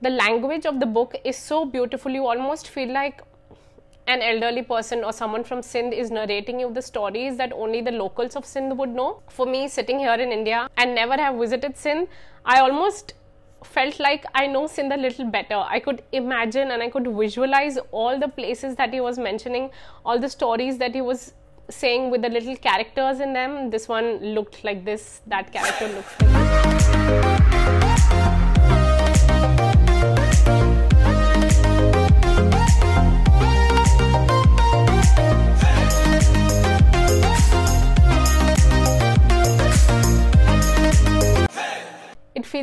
The language of the book is so beautiful, you almost feel like an elderly person or someone from Sindh is narrating you the stories that only the locals of Sindh would know. For me, sitting here in India and never have visited Sindh, I almost felt like I know Sindh a little better. I could imagine and I could visualize all the places that he was mentioning, all the stories that he was saying with the little characters in them. This one looked like this, that character looked like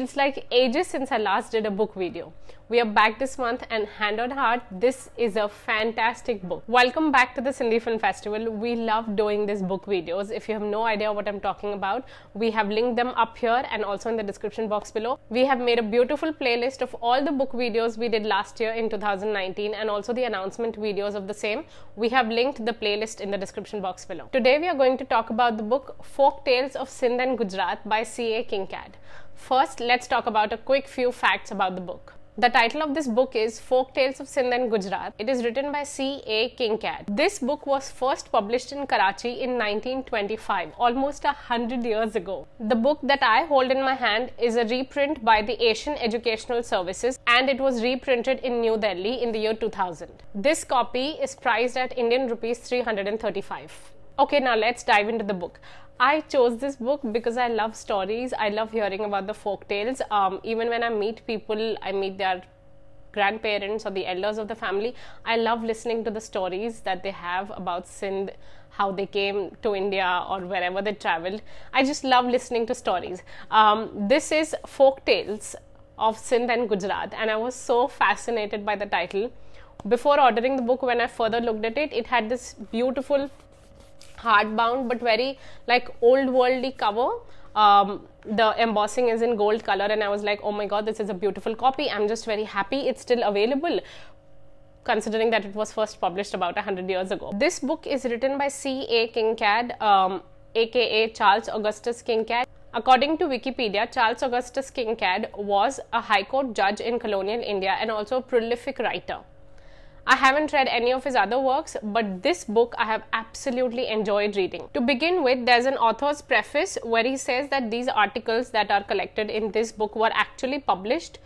feels like ages since I last did a book video. We are back this month and hand on heart, this is a fantastic book. Welcome back to the Sindhi Film Festival. We love doing these book videos. If you have no idea what I'm talking about, we have linked them up here and also in the description box below. We have made a beautiful playlist of all the book videos we did last year in 2019 and also the announcement videos of the same. We have linked the playlist in the description box below. Today we are going to talk about the book Folk Tales of Sindh and Gujarat by C.A. Kincaid. First, let's talk about a quick few facts about the book. The title of this book is Folk Tales of Sindh and Gujarat. It is written by C. A. Kincaid. This book was first published in Karachi in 1925, almost a hundred years ago. The book that I hold in my hand is a reprint by the Asian Educational Services and it was reprinted in New Delhi in the year 2000. This copy is priced at Indian rupees 335. Okay, now let's dive into the book. I chose this book because I love stories. I love hearing about the folk tales. Um, even when I meet people, I meet their grandparents or the elders of the family. I love listening to the stories that they have about Sindh, how they came to India or wherever they traveled. I just love listening to stories. Um, this is folk tales of Sindh and Gujarat, and I was so fascinated by the title. Before ordering the book, when I further looked at it, it had this beautiful hardbound but very like old worldly cover. Um, the embossing is in gold color and i was like oh my god this is a beautiful copy. I'm just very happy it's still available considering that it was first published about 100 years ago. This book is written by c.a kincaid um, aka charles augustus kincaid According to Wikipedia, Charles Augustus Kincaid was a High Court judge in colonial India and also a prolific writer. I haven't read any of his other works, but this book I have absolutely enjoyed reading. To begin with, there's an author's preface where he says that these articles that are collected in this book were actually published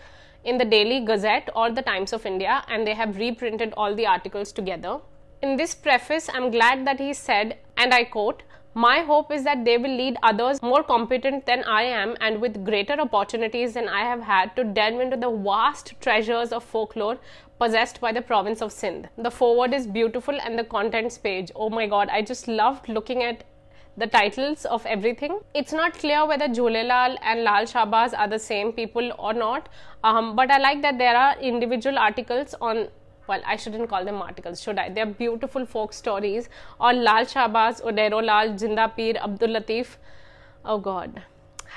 in the Daily Gazette or the Times of India and they have reprinted all the articles together. In this preface, I'm glad that he said, and I quote, my hope is that they will lead others more competent than I am and with greater opportunities than I have had to delve into the vast treasures of folklore possessed by the province of Sindh. The foreword is beautiful and the contents page. Oh my god, I just loved looking at the titles of everything. It's not clear whether Jhulelal and Lal Shahbaz are the same people or not, um, but I like that there are individual articles on well, I shouldn't call them articles, should I? They're beautiful folk stories on Lal Shahbaz, Odero Lal, Jinda Pir, Abdul Latif, oh god,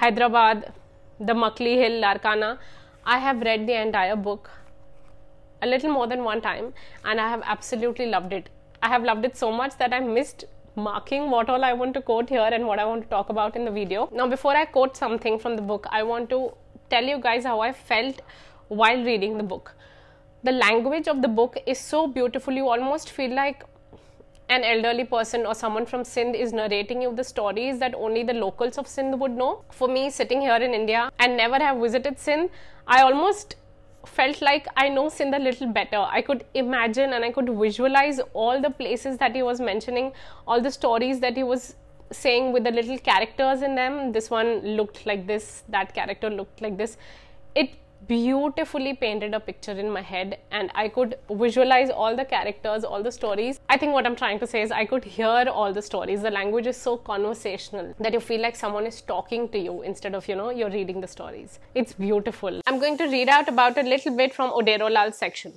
Hyderabad, the Makli Hill, Larkana. I have read the entire book a little more than one time and I have absolutely loved it. I have loved it so much that I missed marking what all I want to quote here and what I want to talk about in the video. Now, before I quote something from the book, I want to tell you guys how I felt while reading the book the language of the book is so beautiful you almost feel like an elderly person or someone from Sindh is narrating you the stories that only the locals of Sindh would know. For me, sitting here in India and never have visited Sindh, I almost felt like I know Sindh a little better. I could imagine and I could visualize all the places that he was mentioning, all the stories that he was saying with the little characters in them. This one looked like this, that character looked like this. It beautifully painted a picture in my head and I could visualize all the characters, all the stories. I think what I'm trying to say is I could hear all the stories. The language is so conversational that you feel like someone is talking to you instead of, you know, you're reading the stories. It's beautiful. I'm going to read out about a little bit from Odero Lal's section.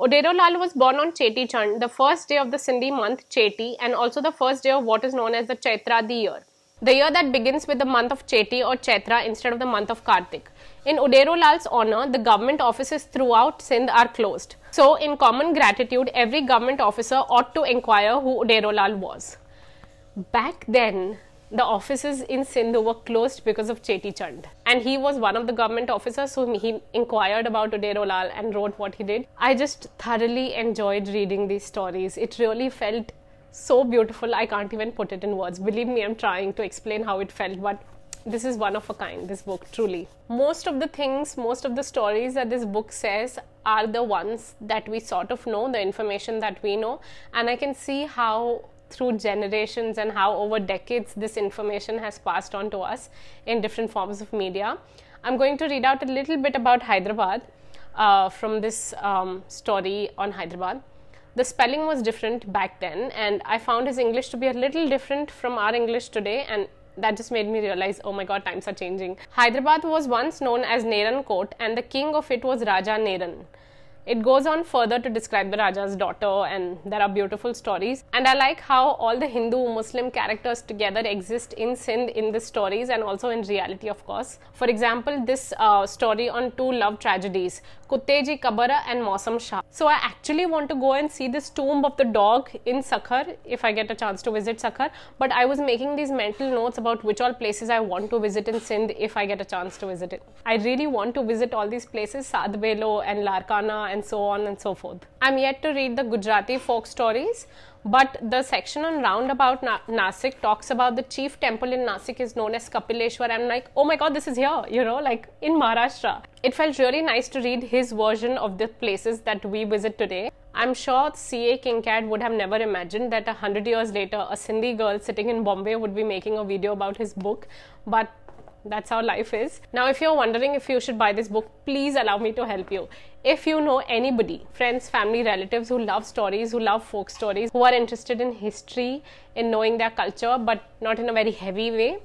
Odero Lal was born on Cheti Chand, the first day of the Sindhi month Cheti and also the first day of what is known as the Chaitradi year. The year that begins with the month of Cheti or Chaitra instead of the month of Kartik. In Odero Lal's honor, the government offices throughout Sindh are closed. So, in common gratitude, every government officer ought to inquire who Odero Lal was. Back then, the offices in Sindh were closed because of Cheti Chand. And he was one of the government officers, so he inquired about Odero Lal and wrote what he did. I just thoroughly enjoyed reading these stories. It really felt so beautiful, I can't even put it in words. Believe me, I'm trying to explain how it felt, but this is one of a kind, this book, truly. Most of the things, most of the stories that this book says are the ones that we sort of know, the information that we know, and I can see how through generations and how over decades this information has passed on to us in different forms of media. I'm going to read out a little bit about Hyderabad uh, from this um, story on Hyderabad. The spelling was different back then, and I found his English to be a little different from our English today, and that just made me realize oh my god, times are changing. Hyderabad was once known as Neran Court, and the king of it was Raja Neran. It goes on further to describe the Raja's daughter, and there are beautiful stories. And I like how all the Hindu Muslim characters together exist in Sindh in the stories and also in reality, of course. For example, this uh, story on two love tragedies, Kutteji Kabara and Mausam Shah. So I actually want to go and see this tomb of the dog in Sakhar if I get a chance to visit Sakhar. But I was making these mental notes about which all places I want to visit in Sindh if I get a chance to visit it. I really want to visit all these places, Sadh Belo and Larkana and and so on and so forth. I'm yet to read the Gujarati folk stories, but the section on roundabout Na- Nasik talks about the chief temple in Nasik is known as Kapileshwar. I'm like, oh my god, this is here, you know, like in Maharashtra. It felt really nice to read his version of the places that we visit today. I'm sure C.A. Kincaid would have never imagined that a hundred years later, a Sindhi girl sitting in Bombay would be making a video about his book, but that's how life is. Now, if you're wondering if you should buy this book, please allow me to help you. If you know anybody, friends, family, relatives who love stories, who love folk stories, who are interested in history, in knowing their culture, but not in a very heavy way,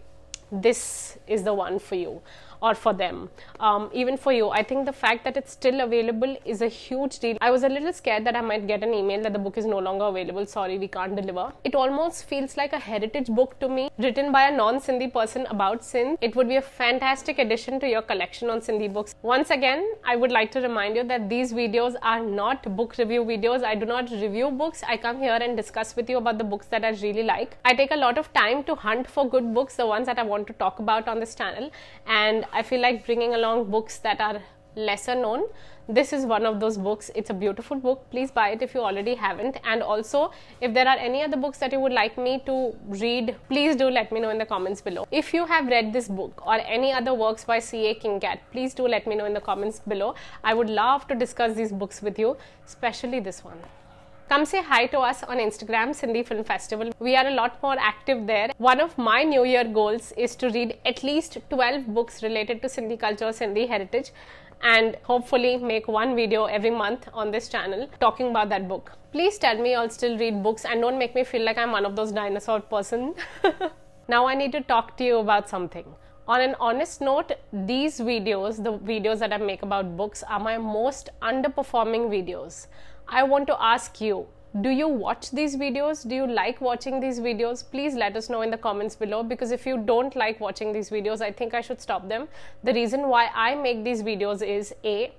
this is the one for you or for them. Um, even for you, I think the fact that it's still available is a huge deal. I was a little scared that I might get an email that the book is no longer available. Sorry, we can't deliver. It almost feels like a heritage book to me, written by a non Sindhi person about Sindh. It would be a fantastic addition to your collection on Sindhi books. Once again, I would like to remind you that these videos are not book review videos. I do not review books. I come here and discuss with you about the books that I really like. I take a lot of time to hunt for good books, the ones that I want to talk about on this channel, and I feel like bringing along books that are lesser known. This is one of those books. It's a beautiful book. Please buy it if you already haven't. And also if there are any other books that you would like me to read please do let me know in the comments below. If you have read this book or any other works by ca kincaid please do let me know in the comments below. I would love to discuss these books with you especially this one Come say hi to us on Instagram, Sindhi Film Festival. We are a lot more active there. One of my New Year goals is to read at least 12 books related to Sindhi culture, Sindhi heritage, and hopefully make one video every month on this channel talking about that book. Please tell me I'll still read books and don't make me feel like I'm one of those dinosaur person. now I need to talk to you about something. On an honest note, these videos, the videos that I make about books, are my most underperforming videos. I want to ask you do you watch these videos? Do you like watching these videos? Please let us know in the comments below because if you don't like watching these videos, I think I should stop them. The reason why I make these videos is A,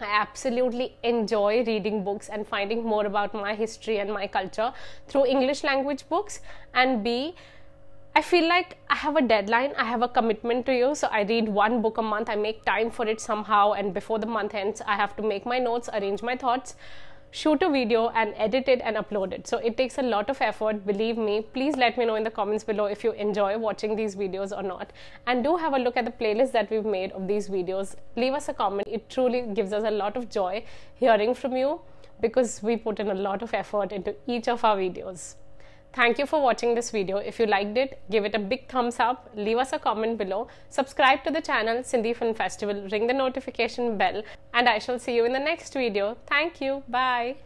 I absolutely enjoy reading books and finding more about my history and my culture through English language books, and B, I feel like I have a deadline, I have a commitment to you. So I read one book a month, I make time for it somehow, and before the month ends, I have to make my notes, arrange my thoughts, shoot a video, and edit it and upload it. So it takes a lot of effort, believe me. Please let me know in the comments below if you enjoy watching these videos or not. And do have a look at the playlist that we've made of these videos. Leave us a comment, it truly gives us a lot of joy hearing from you because we put in a lot of effort into each of our videos. Thank you for watching this video. If you liked it, give it a big thumbs up, leave us a comment below, subscribe to the channel Sindhi Film Festival, ring the notification bell, and I shall see you in the next video. Thank you. Bye.